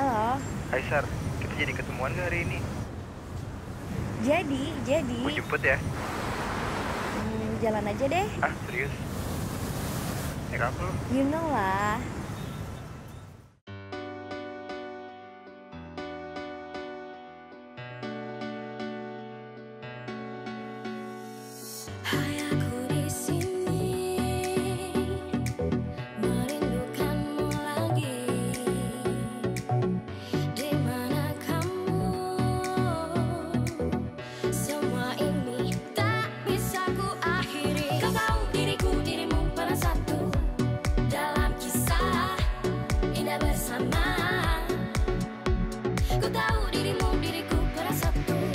Halo. Hai Sar, kita jadi ketemuan gak hari ini? Jadi, jadi. Mau jemput ya? Hmm, jalan aja deh. Ah, serius? Naik apa lu? You know lah. Hai Ku tahu dirimu, diriku, para satu.